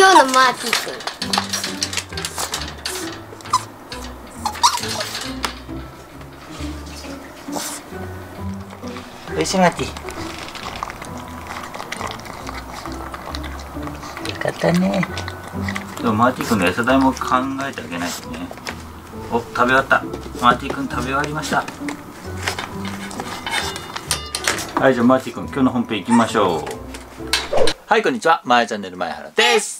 今日のマーティー君。おいしいマーティよかったねでもマーティ君の餌代も考えてあげないとね。お食べ終わった。マーティ君食べ終わりました。はいじゃあマーティ君今日の本編行きましょう。はいこんにちは。マヤチャンネル前原です。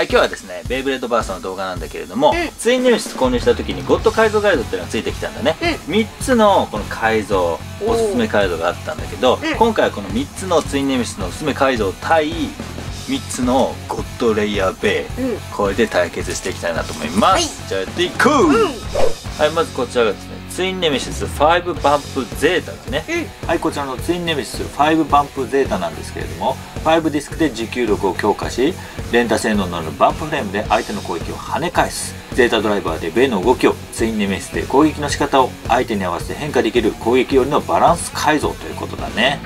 はい今日はですねベイブレードバーストの動画なんだけれども、うん。ツインネメシス購入した時にゴッド改造ガイドっていうのがついてきたんだね、3つのこの改造おすすめ改造があったんだけど、うん。今回はこの3つのツインネメシスのおすすめ改造対3つのゴッドレイヤーベイ、うん。これで対決していきたいなと思います、はい。じゃあやっていこう、はいまずこちらがツインネメシス5バンプゼータですね、はいこちらのツインネメシス5バンプゼータなんですけれども5ディスクで持久力を強化し連打性能のあるバンプフレームで相手の攻撃を跳ね返す。ゼータドライバーでベイの動きをツインネメシスで攻撃の仕方を相手に合わせて変化できる攻撃よりのバランス改造ということだね。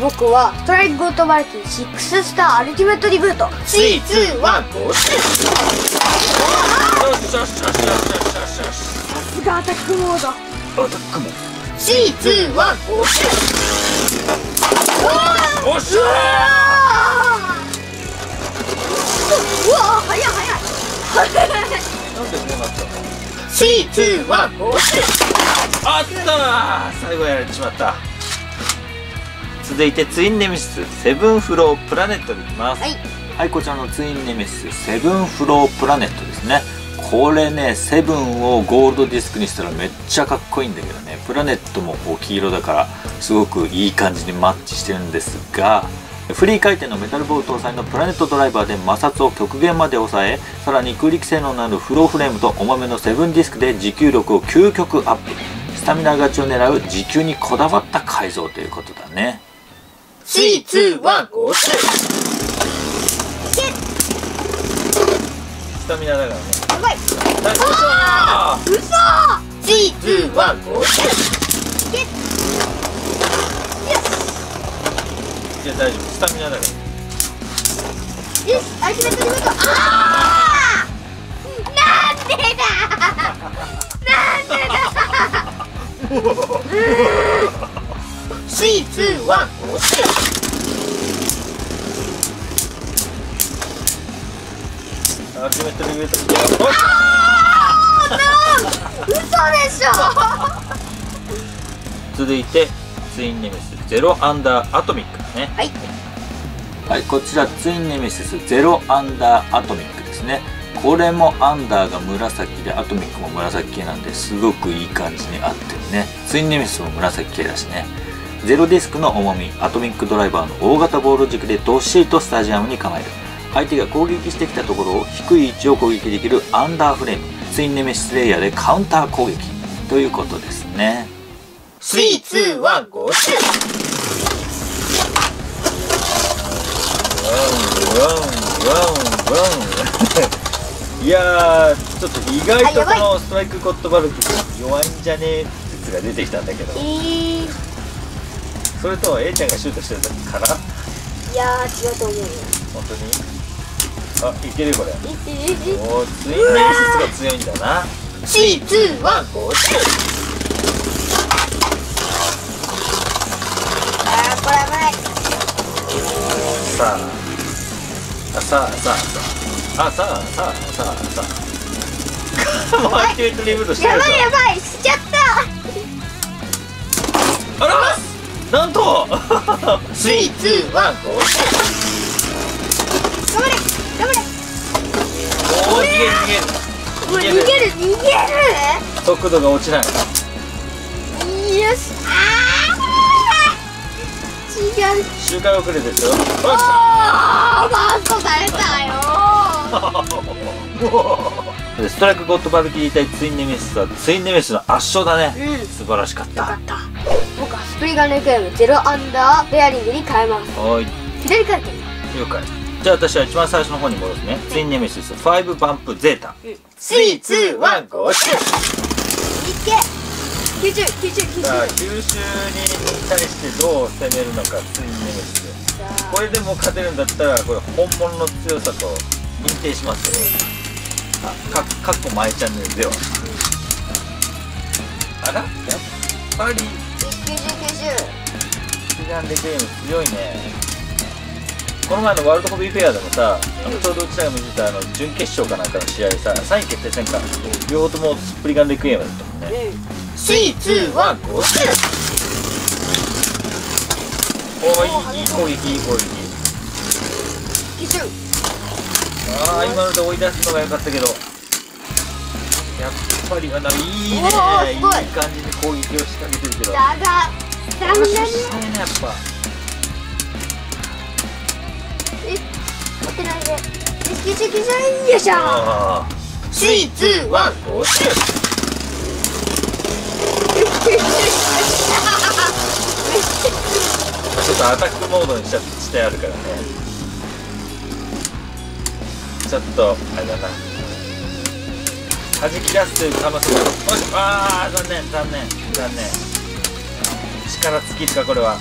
僕はストライクゴッドバルキー6スターアルティメットリブート。321 goさすがアタックモード。アタックも321おっしゃ。うわ早い早いなんでこうなったの321あったー最後やられて。しまった続いて。ツインネメシスセブンフロープラネットに行きますはい。はいこちらのツインネメシス。セブンフロープラネットですねこれねセブンをゴールドディスクにしたらめっちゃかっこいいんだけどね。プラネットもこう黄色だからすごくいい感じにマッチしてるんですがフリー回転のメタルボール搭載のプラネットドライバーで摩擦を極限まで抑えさらに空力性能のあるフローフレームと重めのセブンディスクで持久力を究極アップ。スタミナ勝ちを狙う持久にこだわった改造ということだね。321スタミナだからね。やばい。大丈夫。だ嘘321いや大丈夫。スタミナだ。から。よ。しアルティメットあー。なんでだ。なんでだ。321アルティメットリベート嘘でしょ続いてツインネメシスゼロアンダーアトミックだね。はい。はいこちらツインネメシスゼロアンダーアトミックですね。これもアンダーが紫でアトミックも紫系なんですごくいい感じに合ってるね。ツインネメシスも紫系だしね。ゼロディスクの重みアトミックドライバーの大型ボール軸でどっしりとスタジアムに構える相手が攻撃してきたところを低い位置を攻撃できるアンダーフレームツインネメシスレイヤーでカウンター攻撃ということですね。321ワンワンワンワン いやーちょっと意外とこのストライクゴッドバルキー弱いんじゃねえ説が出てきたんだけど。えー、いそれとも A ちゃんがシュートしてるからやー違うと思うよ。本当に？あいけるこれ。おーツインネメシスが強いんだな。321あーこれ危ないさあ。あさあさあさあ。あさあさあさあさあ。もうアクティベートリブートしてるやばいやばいしちゃった。あらなんと。321頑張れおお逃げる逃げる。逃げる逃げ速度が落ちない。るよし。あー違う。周回遅れですよ。おゃーバーストされたよ。で ストライクゴッドバルキリー対ツインネメシスはツインネメシスの圧勝だね、うん。素晴らしかった。僕はスプリガンレクエムゼロアンダーベアリングに変えます。はい。左から剣了解じゃあ私は一番最初の方に戻すね。ツインネメシス5バンプゼータ321ゴーシュいけ90、90、さあ90吸収に対してどう攻めるのかツインネメシスこれでも勝てるんだったらこれ本物の強さと認定しますよ。あかかっこ前チャンネルでは。あら？やっぱり。9090スピガンデクエム強いねこの前のワールドホビーフェアでもさ、あのちょうどうちらが見てたあの準決勝かなんかの試合でさ3位決定戦か両方ともスプリガンデクエムだったもんね。うん321ゴーおーいいいい攻撃いい攻撃。90ああ今ので追い出すのが良かったけど。やっぱりあのいいね。い。いい感じに攻撃を仕掛けてるけど。だ。がスタミナにしたいねやっぱってないで。9090よいしょ。ああ321ゴーシュ ちょっとアタックモードにしちゃしてあるからね。ちょっとあれだな。弾き出すという可能性もある。あー残念残念残念。力尽きるかこれは。よ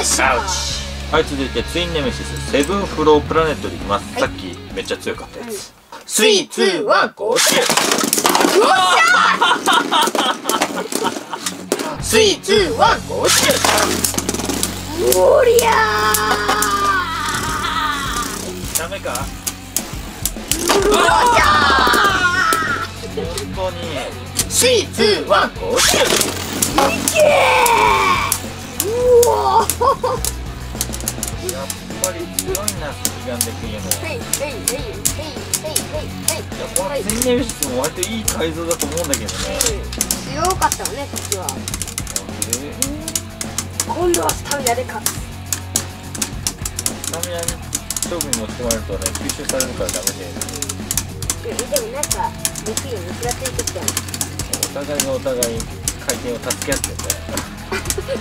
っしょ。アウチはい続いてツインネメシスセブンフロープラネットでいきます、はい。さっきめっちゃ強かったやつ、うん。321ゴーシュ321ゴーシュおりゃダメかーよっし本当に321ゴーシュゃーいけー。うおーぱり強いなスピガンデクイエムへいへいへいへいへいへいへい。いやこのツインネメシスも割といい改造だと思うんだけどね。強かったわねこっちは。え今度はスタミナで勝つ。スタミナに勝負に持ち込まれるとね吸収されるからダメで。でもなんかできるように食らっていくって。お互いがお互い回転を助け合ってんだよ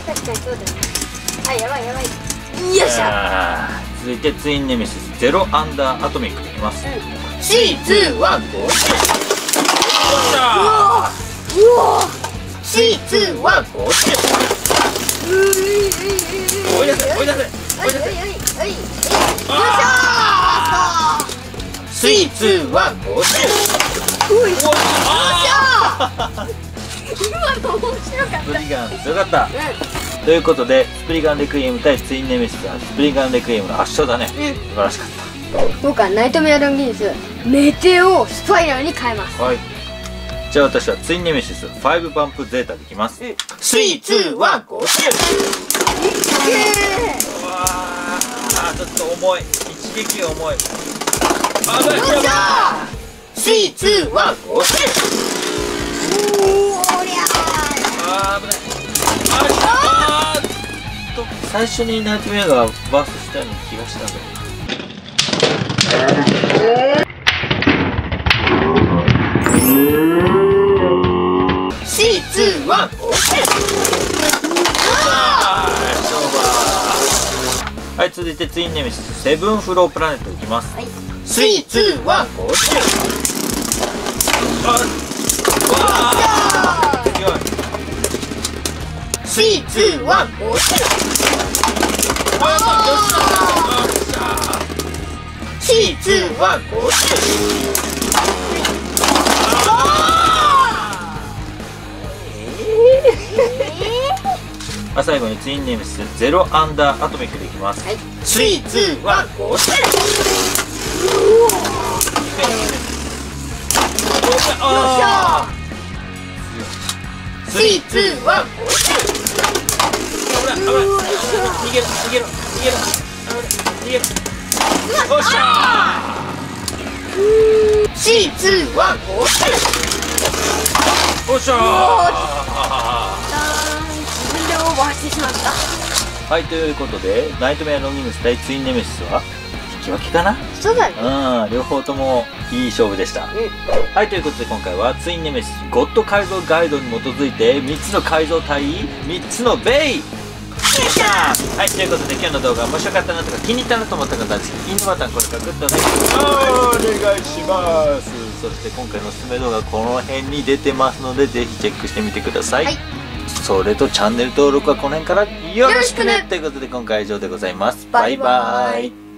確かにそうだよね。あやばいやばいよっしゃ。続いてツインネメシスゼロアンダーアトミック。でいきます。うん321ゴーよっしゃ。うお321ゴーシュうい追い出せ追い出せ。追い出せよいしあ321ゴーシュょー。今の面白かっスプリガン強かった。たということでスプリガンレクイエム対ツインネメシスはスプリガンレクイエムの圧勝だね。うん。素晴らしかっうん僕はナイトメアロンギースメテオスパイラルに変えます。たはい。じゃあ私はツインネメシス5バンプゼータでいきます。うん321ゴーシュうわー。ちょっと重い。一撃が重い。あー。イよっしゃ321ゴーシュ最初にナイトメアがバーストしたような気がしたんだけどはい、続いてツインネメシスセブンフロープラネットいきます。はい three, two, one, go shoot あ、わあ、強い。three, two, one, go shoot あ、よっしゃー、 two, one, go shoot あ、最後にツインネメシスゼロアンダーアトミックでいきます。はい。 three, two, one, go shootあー。 three, two, one, 危ない、危ない。逃げろ、逃げろ、逃げろ。危ない逃げろ。おっしゃー three, two, one, go shoot おっしゃー自分でオーバーしてしまったはい、ということで、ナイトメアロンギヌス対ツインネメシスは引き分けかな？そうだねうん、両方ともいい勝負でした。はい、ということで今回はツインネメシスゴッド改造ガイドに基づいて3つの改造対3つのベイはい、ということで今日の動画面白かったなとか気に入ったなと思った方はぜひいいねボタンこれからグッとねお願いします。そして今回のおすすめ動画この辺に出てますのでぜひチェックしてみてください、はい。それとチャンネル登録はこの辺からよろしくね。ということで今回は以上でございます。バイバイ。バイバイ